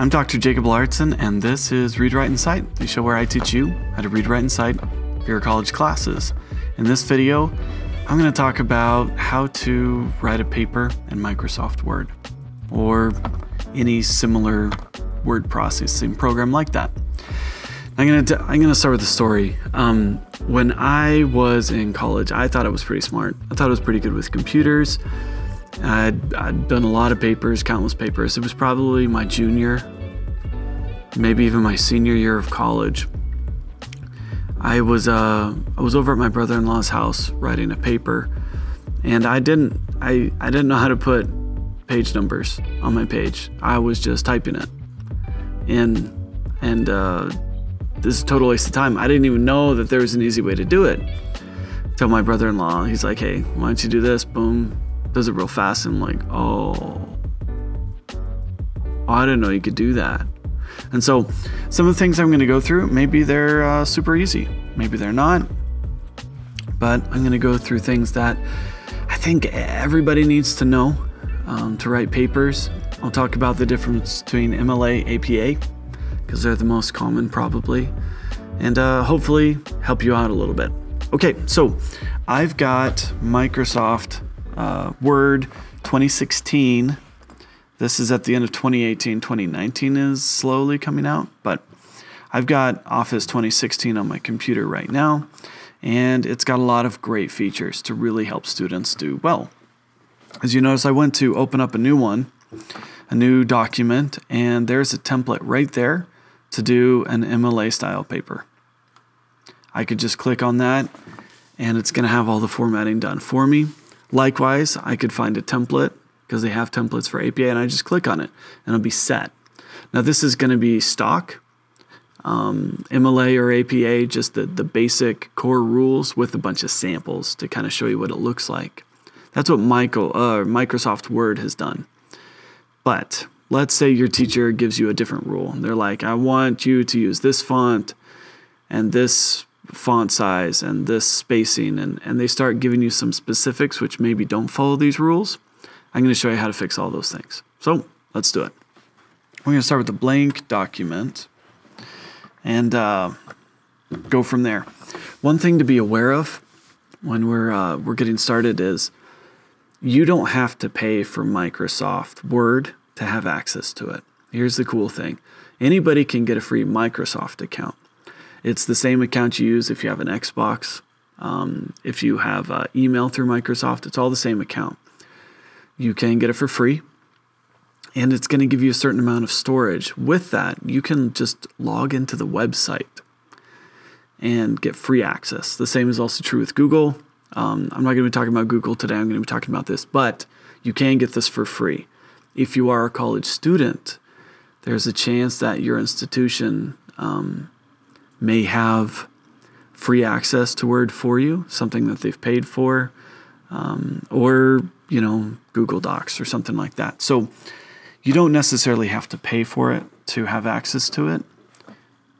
I'm Dr. Jacob Lauritzen, and this is Read, Write, Cite, the show where I teach you how to read, write, and cite for your college classes. In this video, I'm going to talk about how to write a paper in Microsoft Word or any similar word processing program like that. I'm gonna t- I'm gonna start with a story. Um, when I was in college, I thought I was pretty smart. I thought I was pretty good with computers. I'd, I'd done a lot of papers, countless papers. It was probably my junior, maybe even my senior year of college. I was uh, I was over at my brother-in-law's house writing a paper, and I didn't I, I didn't know how to put page numbers on my page. I was just typing it, and and uh, this is a total waste of time. I didn't even know that there was an easy way to do it. Tell my brother-in-law, he's like, "Hey, why don't you do this?" Boom, does it real fast. And I'm like, "Oh, oh I didn't know you could do that." And so, some of the things I'm going to go through, maybe they're uh, super easy, maybe they're not. But I'm going to go through things that I think everybody needs to know um, to write papers. I'll talk about the difference between MLA, APA, because they're the most common probably, and uh, hopefully help you out a little bit. Okay, so I've got Microsoft uh, Word 2016 this is at the end of 2018. 2019 is slowly coming out, but I've got Office 2016 on my computer right now, and it's got a lot of great features to really help students do well. As you notice, I went to open up a new one, a new document, and there's a template right there to do an MLA style paper. I could just click on that, and it's going to have all the formatting done for me. Likewise, I could find a template because they have templates for APA, and I just click on it and it'll be set. Now, this is going to be stock, um, MLA or APA, just the, the basic core rules with a bunch of samples to kind of show you what it looks like. That's what Michael, uh, Microsoft Word has done. But let's say your teacher gives you a different rule. They're like, I want you to use this font and this font size and this spacing, and, and they start giving you some specifics which maybe don't follow these rules. I'm going to show you how to fix all those things. So let's do it. We're going to start with a blank document and uh, go from there. One thing to be aware of when we're uh, we're getting started is you don't have to pay for Microsoft Word to have access to it. Here's the cool thing: anybody can get a free Microsoft account. It's the same account you use if you have an Xbox. Um, if you have uh, email through Microsoft, it's all the same account. You can get it for free, and it's going to give you a certain amount of storage. With that, you can just log into the website and get free access. The same is also true with Google. Um, I'm not going to be talking about Google today, I'm going to be talking about this, but you can get this for free. If you are a college student, there's a chance that your institution um, may have free access to Word for you, something that they've paid for, um, or you know, Google Docs or something like that. So you don't necessarily have to pay for it to have access to it,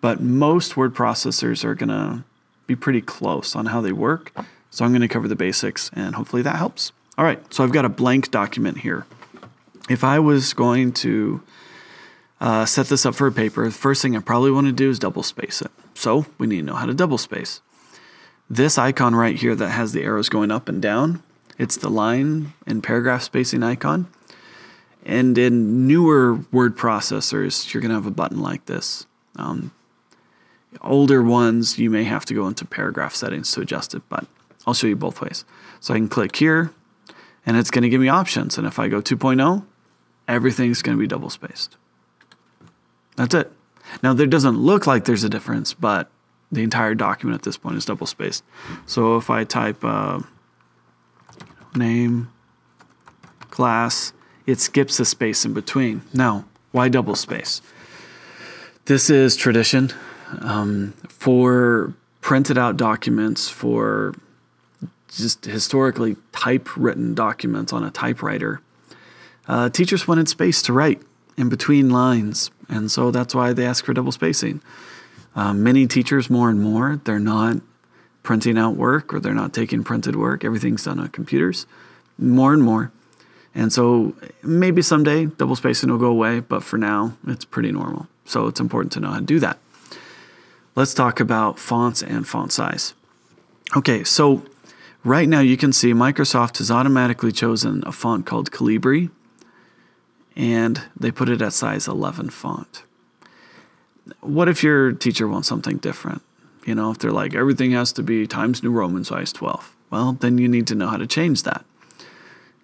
but most word processors are going to be pretty close on how they work. So I'm going to cover the basics and hopefully that helps. All right, so I've got a blank document here. If I was going to uh, set this up for a paper, the first thing I probably want to do is double space it. So we need to know how to double space. This icon right here that has the arrows going up and down, it's the line and paragraph spacing icon. And in newer word processors, you're going to have a button like this. Um, older ones, you may have to go into paragraph settings to adjust it, but I'll show you both ways. So I can click here, and it's going to give me options. And if I go 2.0, everything's going to be double spaced. That's it. Now, there doesn't look like there's a difference, but the entire document at this point is double spaced. So if I type uh, name, class, it skips a space in between. Now, why double space? This is tradition um, for printed out documents, for just historically typewritten documents on a typewriter. Uh, teachers wanted space to write in between lines, and so that's why they ask for double spacing. Uh, many teachers, more and more, they're not printing out work or they're not taking printed work. Everything's done on computers more and more. And so maybe someday double spacing will go away, but for now it's pretty normal. So it's important to know how to do that. Let's talk about fonts and font size. Okay, so right now you can see Microsoft has automatically chosen a font called Calibri and they put it at size 11 font. What if your teacher wants something different? You know, if they're like everything has to be Times New Roman size 12, well, then you need to know how to change that.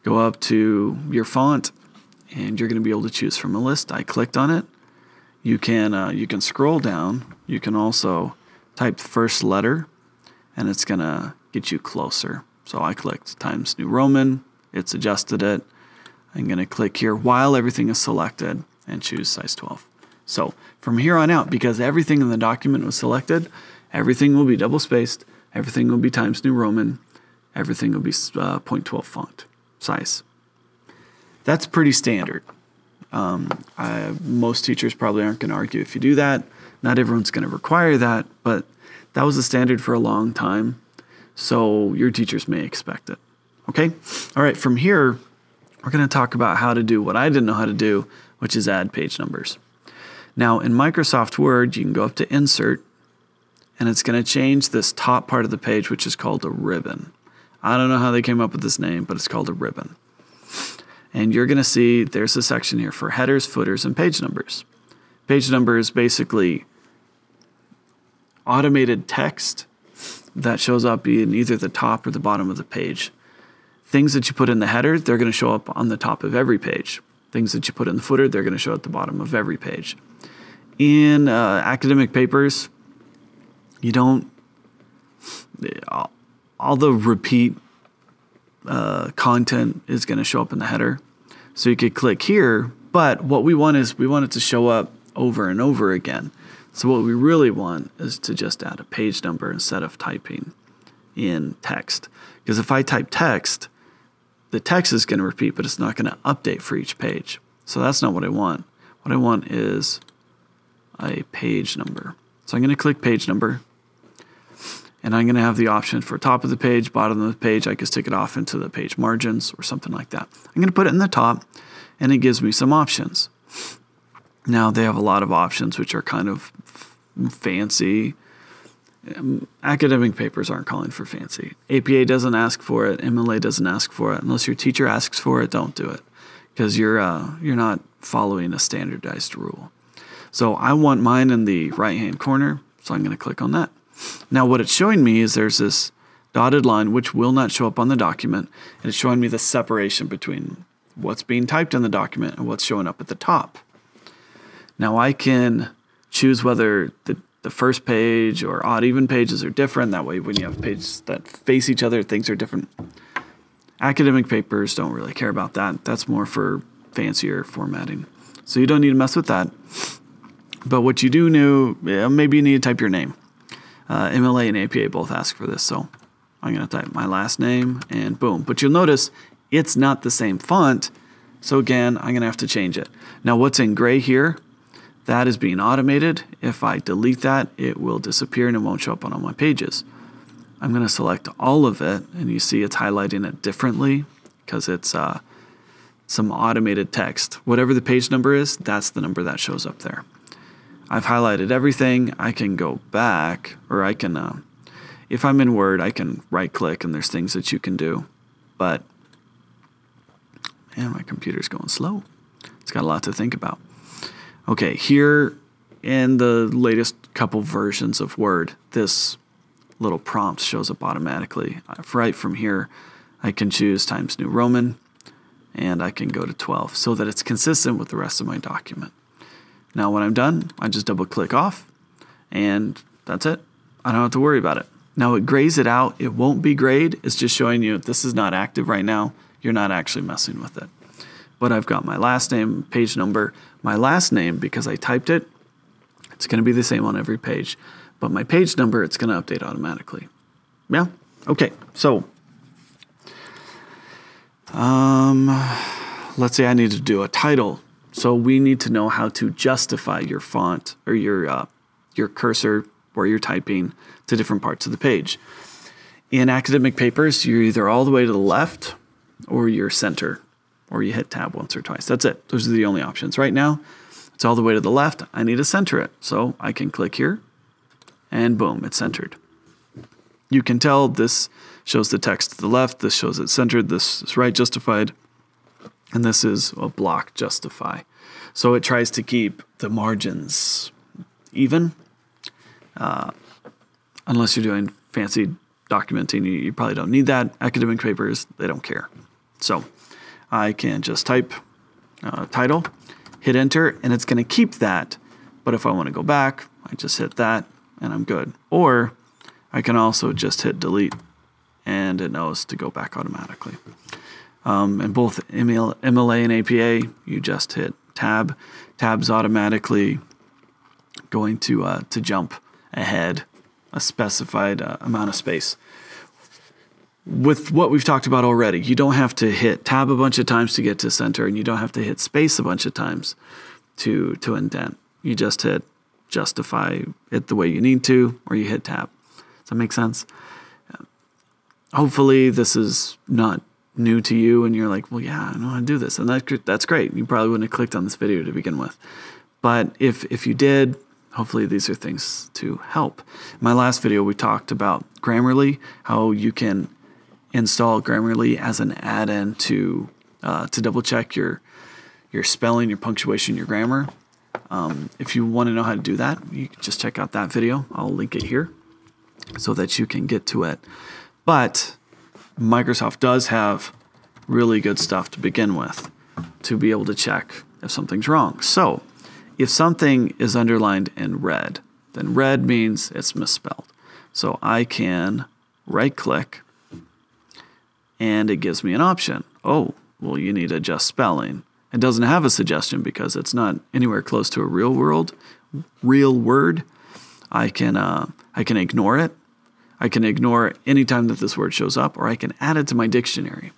Go up to your font and you're going to be able to choose from a list. I clicked on it. You can uh, you can scroll down. You can also type first letter, and it's going to get you closer. So I clicked Times New Roman. It's adjusted it. I'm going to click here while everything is selected and choose size 12. So from here on out, because everything in the document was selected, everything will be double spaced, everything will be Times New Roman, everything will be uh, 0.12 font size. That's pretty standard. Um, I, most teachers probably aren't going to argue if you do that. Not everyone's going to require that, but that was the standard for a long time. So your teachers may expect it. Okay? All right, from here, we're going to talk about how to do what I didn't know how to do, which is add page numbers. Now, in Microsoft Word, you can go up to Insert, and it's going to change this top part of the page, which is called a ribbon. I don't know how they came up with this name, but it's called a ribbon. And you're going to see there's a section here for headers, footers, and page numbers. Page number is basically automated text that shows up in either the top or the bottom of the page. Things that you put in the header, they're going to show up on the top of every page. Things that you put in the footer, they're going to show at the bottom of every page. In uh, academic papers, you don't, all, the repeat uh, content is going to show up in the header. So you could click here, but what we want is we want it to show up over and over again. So what we really want is to just add a page number instead of typing in text. Because if I type text, the text is going to repeat, but it's not going to update for each page. So that's not what I want. What I want is a page number. So I'm going to click page number. And I'm going to have the option for top of the page, bottom of the page. I can stick it off into the page margins or something like that. I'm going to put it in the top, and it gives me some options. Now, they have a lot of options which are kind of fancy. Um, academic papers aren't calling for fancy. APA doesn't ask for it. MLA doesn't ask for it. Unless your teacher asks for it, don't do it because you're uh, you're not following a standardized rule. So I want mine in the right hand corner, so I'm going to click on that. Now what it's showing me is there's this dotted line which will not show up on the document, and it's showing me the separation between what's being typed in the document and what's showing up at the top. Now I can choose whether the, the first page or odd even pages are different. That way, when you have pages that face each other, things are different. Academic papers don't really care about that. That's more for fancier formatting. So you don't need to mess with that. But what you do know, maybe you need to type your name. Uh, MLA and APA both ask for this, so I'm going to type my last name and boom. But you'll notice it's not the same font, so again, I'm going to have to change it. Now, what's in gray here that is being automated. If I delete that, it will disappear and it won't show up on all my pages. I'm going to select all of it, and you see it's highlighting it differently because it's uh, some automated text. Whatever the page number is, that's the number that shows up there. I've highlighted everything. I can go back, or I can, uh, if I'm in Word, I can right click and there's things that you can do. But, man, my computer's going slow. It's got a lot to think about. Okay, here in the latest couple versions of Word, this little prompt shows up automatically. Uh, right from here, I can choose Times New Roman and I can go to 12 so that it's consistent with the rest of my document. Now, when I'm done, I just double click off and that's it. I don't have to worry about it. Now, it grays it out. It won't be grayed. It's just showing you this is not active right now. You're not actually messing with it but I've got my last name, page number, my last name because I typed it. It's going to be the same on every page, but my page number, it's going to update automatically. Yeah? Okay, so um, let's say I need to do a title. So we need to know how to justify your font or your, uh, your cursor where you're typing to different parts of the page. In academic papers, you're either all the way to the left or you're center or you hit tab once or twice. That's it. Those are the only options. Right now, it's all the way to the left. I need to center it. So I can click here and boom, it's centered. You can tell this shows the text to the left, this shows it centered, this is right justified, and this is a block justify. So it tries to keep the margins even. Uh, unless you're doing fancy documenting, you, you probably don't need that. Academic papers, they don't care. So I can just type uh, title, hit enter, and it's going to keep that. But if I want to go back, I just hit that and I'm good. Or I can also just hit delete and it knows to go back automatically. Um, and both MLA and APA, you just hit tab. Tab's automatically going to uh, to jump ahead a specified uh, amount of space. With what we've talked about already, you don't have to hit tab a bunch of times to get to center, and you don't have to hit space a bunch of times to to indent. You just hit justify it the way you need to, or you hit tab. Does that make sense? Hopefully, this is not new to you, and you're like, well, yeah, I know how to do this, and that, that's great. You probably wouldn't have clicked on this video to begin with. But if if you did, hopefully these are things to help. In my last video, we talked about Grammarly, how you can install Grammarly as an add-in to uh, to double check your your spelling, your punctuation, your grammar. Um, if you want to know how to do that, you can just check out that video. I'll link it here so that you can get to it. But Microsoft does have really good stuff to begin with to be able to check if something's wrong. So if something is underlined in red, then red means it's misspelled. So I can right click and it gives me an option. Oh, well, you need to adjust spelling. It doesn't have a suggestion because it's not anywhere close to a real world, real word. I can uh, I can ignore it. I can ignore any time that this word shows up, or I can add it to my dictionary.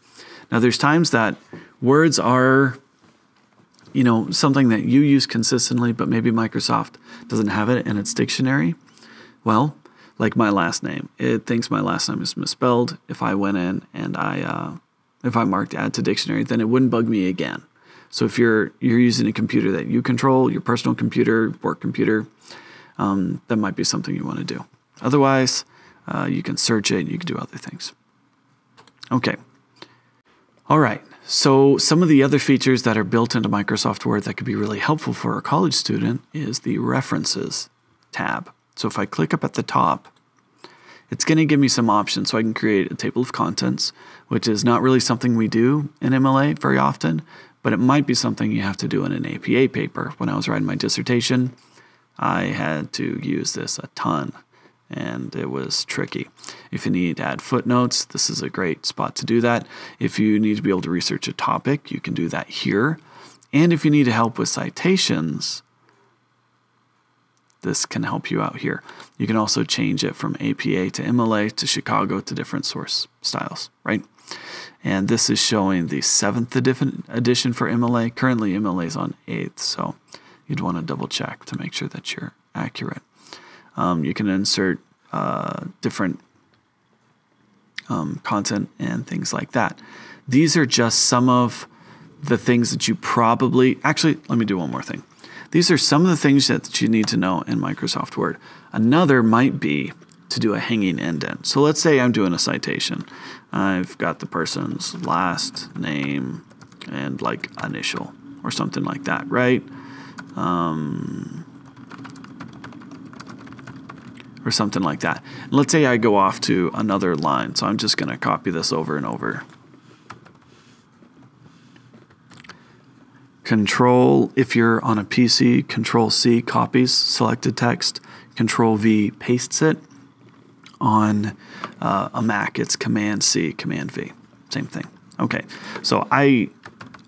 Now, there's times that words are you know, something that you use consistently, but maybe Microsoft doesn't have it in its dictionary, well, like my last name, it thinks my last name is misspelled. If I went in and I, uh, if I marked add to dictionary, then it wouldn't bug me again. So if you're you're using a computer that you control, your personal computer, work computer, um, that might be something you want to do. Otherwise, uh, you can search it. And you can do other things. Okay. All right. So, some of the other features that are built into Microsoft Word that could be really helpful for a college student is the References tab. So, if I click up at the top, it's going to give me some options so I can create a table of contents, which is not really something we do in MLA very often, but it might be something you have to do in an APA paper. When I was writing my dissertation, I had to use this a ton and it was tricky. If you need to add footnotes, this is a great spot to do that. If you need to be able to research a topic, you can do that here. And if you need help with citations, this can help you out here. You can also change it from APA to MLA to Chicago to different source styles, right? And this is showing the seventh edition for MLA. Currently, MLA is on eighth, so you'd want to double check to make sure that you're accurate. Um, you can insert uh, different um, content and things like that. These are just some of the things that you probably actually. Let me do one more thing. These are some of the things that you need to know in Microsoft Word. Another might be to do a hanging indent. So let's say I'm doing a citation. I've got the person's last name and like initial or something like that, right? Um, or something like that. Let's say I go off to another line. So I'm just going to copy this over and over. Control, if you're on a PC, Control C copies selected text, Control V pastes it. On uh, a Mac, it's Command C, Command V. Same thing. Okay, so I,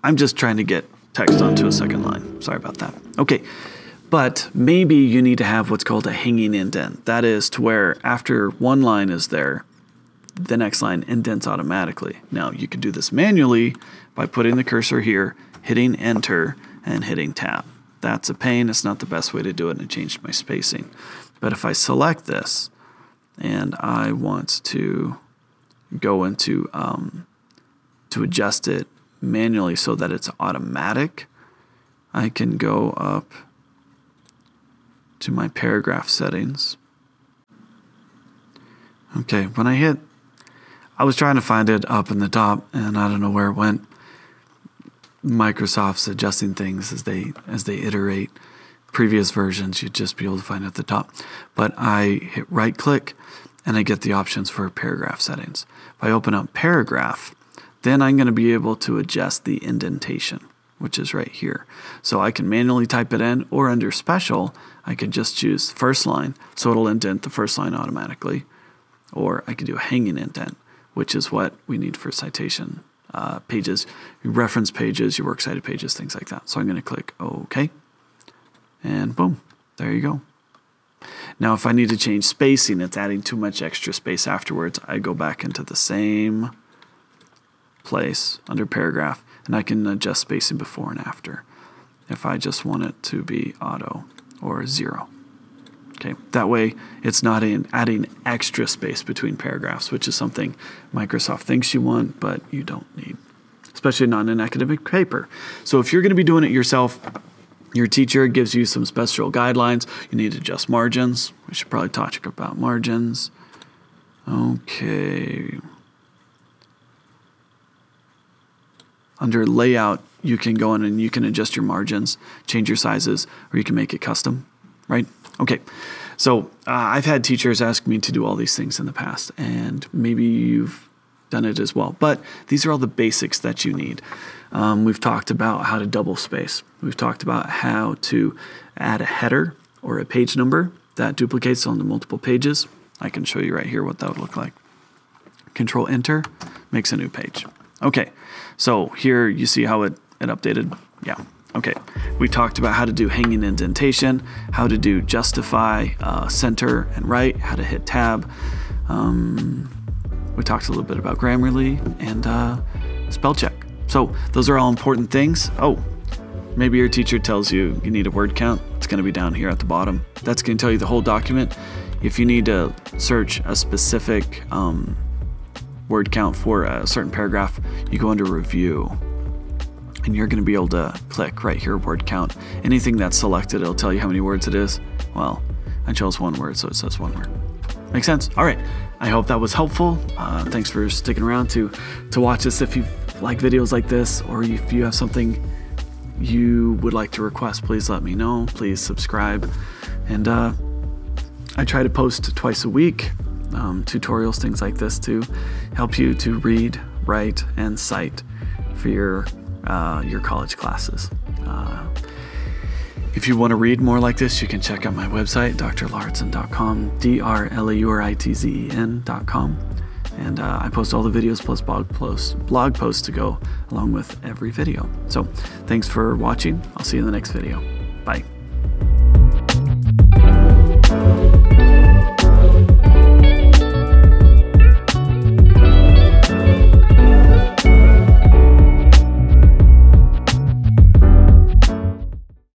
I'm just trying to get text onto a second line. Sorry about that. Okay, but maybe you need to have what's called a hanging indent. That is to where after one line is there, the next line indents automatically. Now, you can do this manually by putting the cursor here, hitting enter, and hitting tab. That's a pain. It's not the best way to do it, and it changed my spacing. But if I select this and I want to go into um, to adjust it manually so that it's automatic, I can go up to my paragraph settings. Okay, when I hit, I was trying to find it up in the top and I don't know where it went. Microsoft's adjusting things as they as they iterate. Previous versions you'd just be able to find at the top. But I hit right click and I get the options for paragraph settings. If I open up paragraph then I'm going to be able to adjust the indentation which is right here. So I can manually type it in or under special I can just choose first line so it'll indent the first line automatically. Or I could do a hanging indent which is what we need for citation uh, pages, your reference pages, your works cited pages, things like that. So I'm going to click OK. And boom, there you go. Now, if I need to change spacing, it's adding too much extra space afterwards. I go back into the same place under paragraph, and I can adjust spacing before and after if I just want it to be auto or zero. Okay, that way it's not in adding extra space between paragraphs, which is something Microsoft thinks you want, but you don't need, especially not in an academic paper. So if you're going to be doing it yourself, your teacher gives you some special guidelines. You need to adjust margins. We should probably talk about margins. Okay. Under layout, you can go in and you can adjust your margins, change your sizes, or you can make it custom, right? Okay, so uh, I've had teachers ask me to do all these things in the past, and maybe you've done it as well. But these are all the basics that you need. Um, we've talked about how to double space. We've talked about how to add a header or a page number that duplicates onto multiple pages. I can show you right here what that would look like. Control Enter makes a new page. Okay, so here you see how it, it updated. Yeah, Okay, we talked about how to do hanging indentation, how to do justify, uh, center and right, how to hit tab. Um, we talked a little bit about Grammarly and uh, spell check. So those are all important things. Oh, maybe your teacher tells you you need a word count. It's going to be down here at the bottom. That's going to tell you the whole document. If you need to search a specific um, word count for a certain paragraph, you go under review and you're going to be able to click right here word count. Anything that's selected, it'll tell you how many words it is. Well, I chose one word, so it says one word. Makes sense? All right. I hope that was helpful. Uh, thanks for sticking around to to watch this. If you like videos like this, or if you have something you would like to request, please let me know. Please subscribe. And uh, I try to post twice a week um, tutorials, things like this, to help you to read, write, and cite for your uh, your college classes. Uh, if you want to read more like this, you can check out my website, drlauritzen.com, D R L A U R I T Z E N.com. And uh, I post all the videos plus blog posts, blog posts to go along with every video. So thanks for watching. I'll see you in the next video. Bye.